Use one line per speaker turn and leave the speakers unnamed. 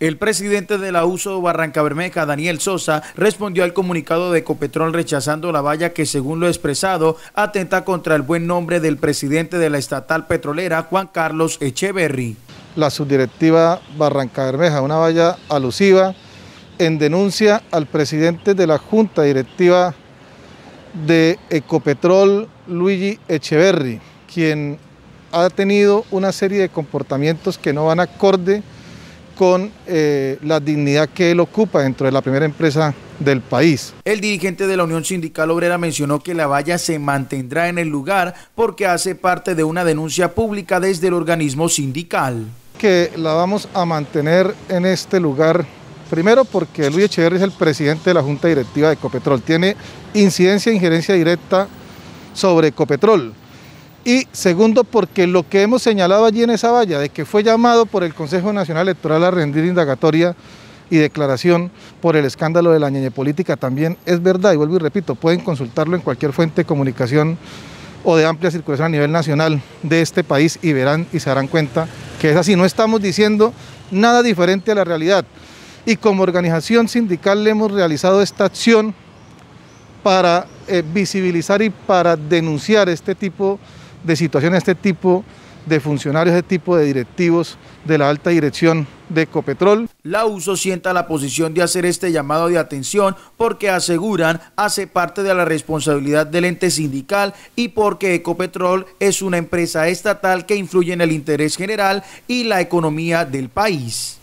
El presidente de la USO Barranca Bermeja, Daniel Sosa, respondió al comunicado de Ecopetrol rechazando la valla que, según lo expresado, atenta contra el buen nombre del presidente de la estatal petrolera, Juan Carlos Echeverry.
La subdirectiva Barranca Bermeja, una valla alusiva en denuncia al presidente de la Junta Directiva de Ecopetrol, Luigi Echeverry, quien ha tenido una serie de comportamientos que no van acorde con eh, la dignidad que él ocupa dentro de la primera empresa del país.
El dirigente de la Unión Sindical Obrera mencionó que la valla se mantendrá en el lugar porque hace parte de una denuncia pública desde el organismo sindical.
Que la vamos a mantener en este lugar Primero porque Luis Echeverri es el presidente de la Junta Directiva de Ecopetrol, tiene incidencia e injerencia directa sobre Ecopetrol. Y segundo porque lo que hemos señalado allí en esa valla, de que fue llamado por el Consejo Nacional Electoral a rendir indagatoria y declaración por el escándalo de la ñeñe política también es verdad, y vuelvo y repito, pueden consultarlo en cualquier fuente de comunicación o de amplia circulación a nivel nacional de este país y verán y se darán cuenta que es así. No estamos diciendo nada diferente a la realidad y como organización sindical le hemos realizado esta acción para eh, visibilizar y para denunciar este tipo de situaciones, este tipo de funcionarios, este tipo de directivos de la alta dirección de Ecopetrol.
La USO sienta la posición de hacer este llamado de atención porque aseguran hace parte de la responsabilidad del ente sindical y porque Ecopetrol es una empresa estatal que influye en el interés general y la economía del país.